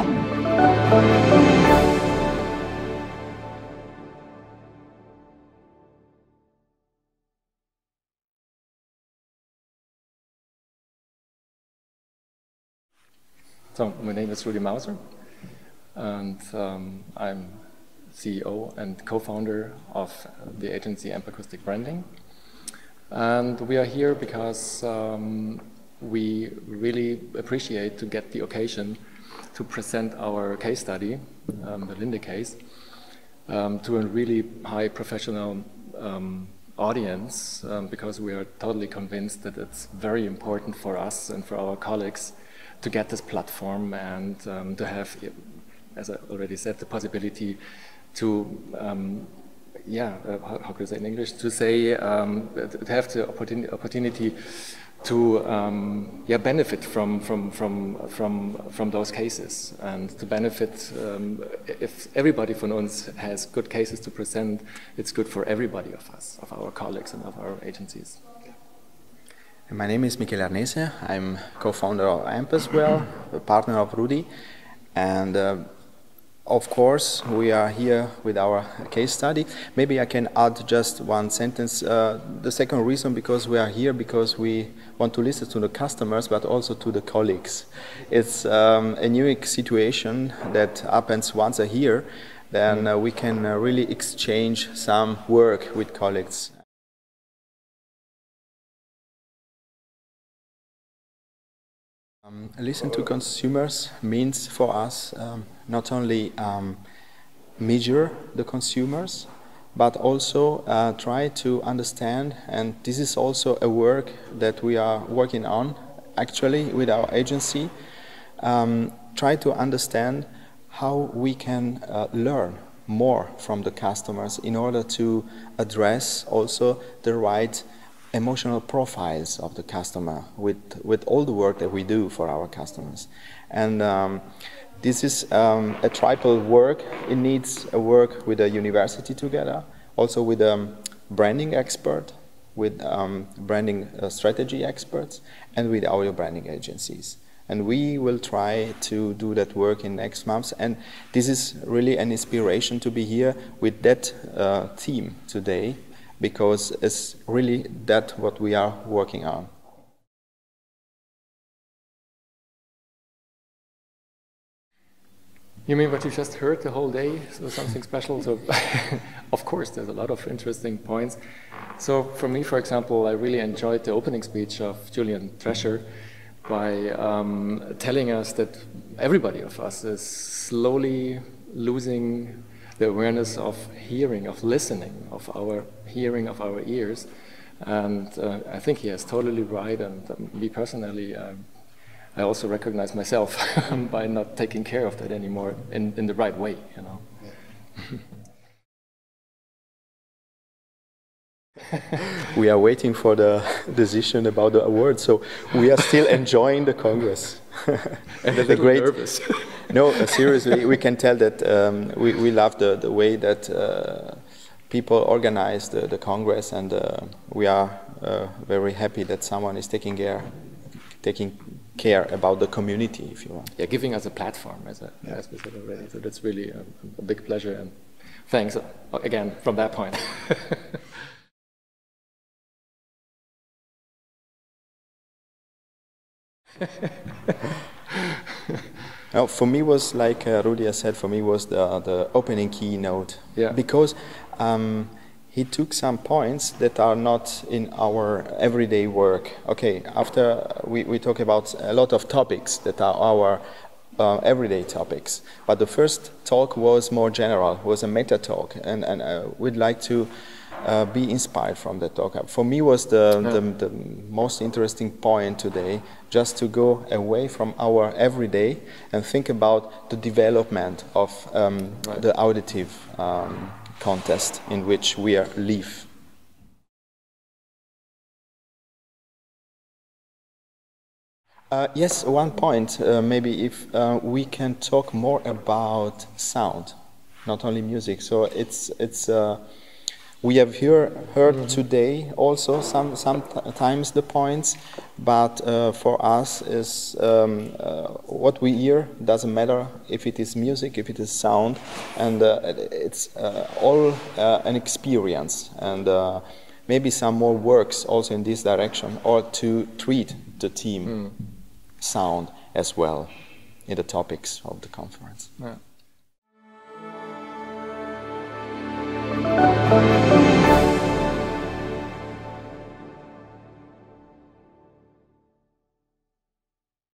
So my name is Rudy Mauser, and um, I'm CEO and co-founder of the agency Amp Acoustic Branding. And we are here because um, we really appreciate to get the occasion to present our case study, um, the Linde case, um, to a really high professional um, audience um, because we are totally convinced that it's very important for us and for our colleagues to get this platform and um, to have, as I already said, the possibility to, yeah, uh, how, could I say in English, to say, um, to have the opportunity, opportunity to um, yeah, benefit from, from, from, from, from those cases and to benefit um, if everybody from us has good cases to present, it's good for everybody of us, of our colleagues and of our agencies. My name is Michele Arnese. I'm co-founder of AMP as well, a partner of Rudy. And uh, of course, we are here with our case study. Maybe I can add just one sentence. Uh, the second reason because we are here because we want to listen to the customers, but also to the colleagues. It's um, a unique situation that happens once a year. Then uh, we can uh, really exchange some work with colleagues. Um, listen to consumers means for us um, not only um, measure the consumers, but also uh, try to understand, and this is also a work that we are working on actually with our agency, um, try to understand how we can uh, learn more from the customers in order to address also the right emotional profiles of the customer with, with all the work that we do for our customers. And um, this is um, a triple work. It needs a work with a university together, also with a branding expert, with um, branding uh, strategy experts, and with audio branding agencies. And we will try to do that work in next months. And this is really an inspiration to be here with that uh, team today because it's really that what we are working on. You mean what you just heard the whole day? So something special? So, of course, there's a lot of interesting points. So, for me, for example, I really enjoyed the opening speech of Julian Treasure by um, telling us that everybody of us is slowly losing the awareness of hearing, of listening, of our hearing, of our ears. And uh, I think he is totally right. And um, me personally, um, I also recognize myself by not taking care of that anymore in, in the right way, you know. we are waiting for the decision about the award, so we are still enjoying the Congress. and the great, nervous. No, uh, seriously, we can tell that um, we, we love the, the way that uh, people organize the, the Congress, and uh, we are uh, very happy that someone is taking care, taking care about the community, if you want. Yeah, giving us a platform, as, a, yeah. as we said already. So that's really a, a big pleasure, and thanks uh, again from that point. Now, for me was like uh, Rudy said. For me was the the opening keynote. Yeah. Because um, he took some points that are not in our everyday work. Okay. After we we talk about a lot of topics that are our uh, everyday topics. But the first talk was more general, was a meta talk, and and uh, we'd like to uh, be inspired from that talk. For me, was the, yeah. the, the, most interesting point today, just to go away from our everyday and think about the development of um, right. the auditive um, contest in which we are live. Uh, yes, one point. Uh, maybe if uh, we can talk more about sound, not only music. So it's it's uh, we have here heard mm -hmm. today also some sometimes the points, but uh, for us is um, uh, what we hear doesn't matter if it is music, if it is sound, and uh, it's uh, all uh, an experience and uh, maybe some more works also in this direction or to treat the team mm. Sound as well in the topics of the conference. Yeah.